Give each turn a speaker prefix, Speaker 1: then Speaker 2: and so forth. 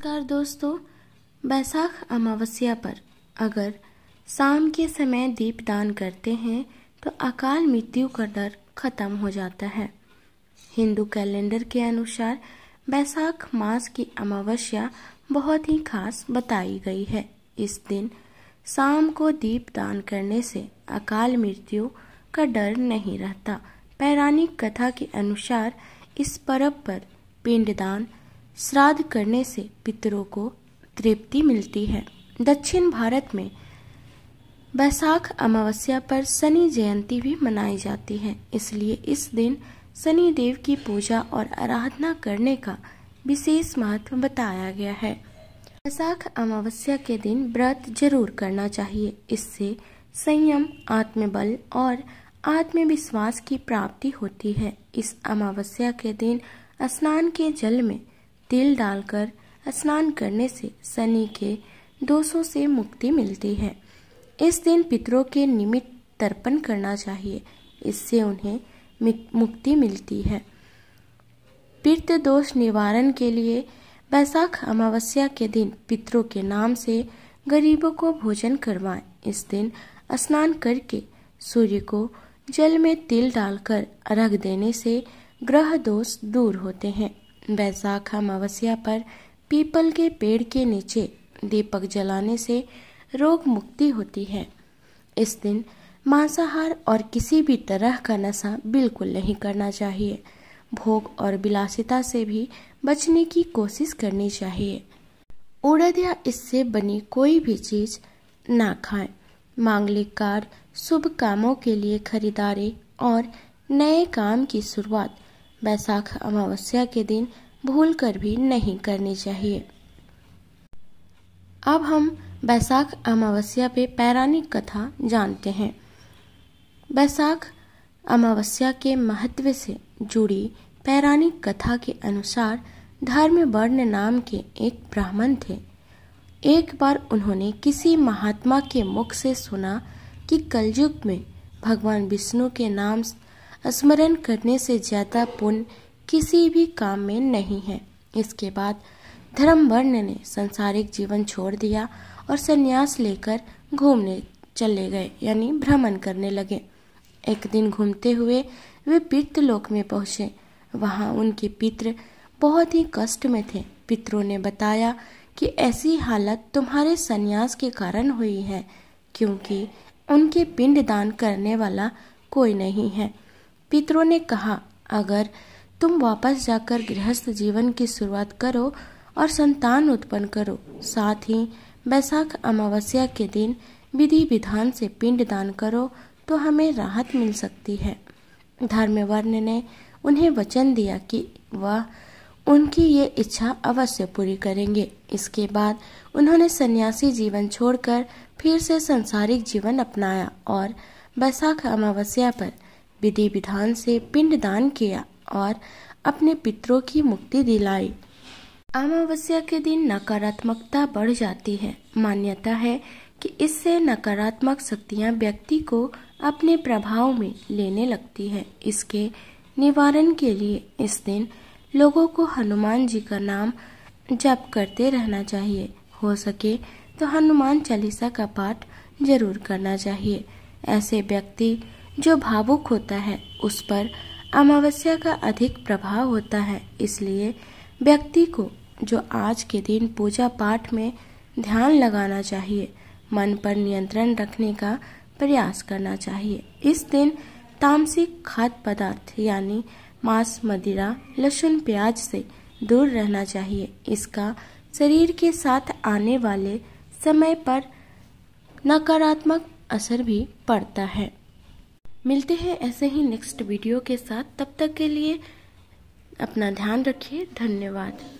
Speaker 1: नमस्कार दोस्तों, बैसाख अमावस्या पर अगर शाम के समय दीपदान करते हैं तो अकाल मृत्यु का डर खत्म हो जाता है। हिंदू कैलेंडर के अनुसार बैसाख मास की अमावस्या बहुत ही खास बताई गई है। इस दिन शाम को दीपदान करने से अकाल मृत्यु का डर नहीं रहता। पौराणिक कथा के अनुसार इस पर्व पर पिंडदान श्राद्ध करने से पितरों को तृप्ति मिलती है। दक्षिण भारत में बैसाख अमावस्या पर शनि जयंती भी मनाई जाती है। इसलिए इस दिन शनि देव की पूजा और आराधना करने का विशेष महत्व बताया गया है। बैसाख अमावस्या के दिन व्रत ज़रूर करना चाहिए। इससे संयम, आत्मबल और आत्मविश्वास की प्राप्ति होती है। इस अमावस्या के दिन स्नान के जल में तिल डालकर स्नान करने से शनि के दोषों से मुक्ति मिलती है। इस दिन पितरों के निमित्त तर्पण करना चाहिए। इससे उन्हें मुक्ति मिलती है। पितृ दोष निवारण के लिए बैसाख अमावस्या के दिन पितरों के नाम से गरीबों को भोजन करवाएँ। इस दिन स्नान करके सूर्य को जल में तिल डालकर अर्घ देने से ग्रह दोष दूर होते हैं। बैसाख अमावस्या पर पीपल के पेड़ के नीचे दीपक जलाने से रोग मुक्ति होती है। इस दिन मांसाहार और किसी भी तरह का नशा बिल्कुल नहीं करना चाहिए। भोग और विलासिता से भी बचने की कोशिश करनी चाहिए। उड़द या इससे बनी कोई भी चीज़ ना खाएँ। मांगलिक कार्य शुभ कामों के लिए खरीदारी और नए काम की शुरुआत बैसाख अमावस्या के दिन भूल कर भी नहीं करनी चाहिए। अब हम बैसाख अमावस्या पे पौराणिक कथा जानते हैं। बैसाख अमावस्या के महत्व से जुड़ी पौराणिक कथा के अनुसार धर्म वर्ण नाम के एक ब्राह्मण थे। एक बार उन्होंने किसी महात्मा के मुख से सुना कि कलयुग में भगवान विष्णु के नाम स्मरण करने से ज़्यादा पुण्य किसी भी काम में नहीं है। इसके बाद धर्मवर्ण ने संसारिक जीवन छोड़ दिया और संन्यास लेकर घूमने चले गए, यानी भ्रमण करने लगे। एक दिन घूमते हुए वे पितृलोक में पहुँचे। वहाँ उनके पितृ बहुत ही कष्ट में थे। पितरों ने बताया कि ऐसी हालत तुम्हारे संन्यास के कारण हुई है, क्योंकि उनके पिंड दान करने वाला कोई नहीं है। पितरों ने कहा, अगर तुम वापस जाकर गृहस्थ जीवन की शुरुआत करो और संतान उत्पन्न करो, साथ ही बैसाख अमावस्या के दिन विधि विधान से पिंड दान करो तो हमें राहत मिल सकती है। धर्मवर्ण ने उन्हें वचन दिया कि वह उनकी ये इच्छा अवश्य पूरी करेंगे। इसके बाद उन्होंने सन्यासी जीवन छोड़कर फिर से संसारिक जीवन अपनाया और बैसाख अमावस्या पर विधि विधान से पिंड दान किया और अपने पितरों की मुक्ति दिलाई। अमावस्या के दिन नकारात्मकता बढ़ जाती है। मान्यता है कि इससे नकारात्मक शक्तियाँ व्यक्ति को अपने प्रभाव में लेने लगती है। इसके निवारण के लिए इस दिन लोगों को हनुमान जी का नाम जप करते रहना चाहिए। हो सके तो हनुमान चालीसा का पाठ ज़रूर करना चाहिए। ऐसे व्यक्ति जो भावुक होता है, उस पर अमावस्या का अधिक प्रभाव होता है। इसलिए व्यक्ति को जो आज के दिन पूजा पाठ में ध्यान लगाना चाहिए, मन पर नियंत्रण रखने का प्रयास करना चाहिए। इस दिन तामसिक खाद्य पदार्थ यानी मांस, मदिरा, लहसुन, प्याज से दूर रहना चाहिए। इसका शरीर के साथ आने वाले समय पर नकारात्मक असर भी पड़ता है। मिलते हैं ऐसे ही नेक्स्ट वीडियो के साथ। तब तक के लिए अपना ध्यान रखिए। धन्यवाद।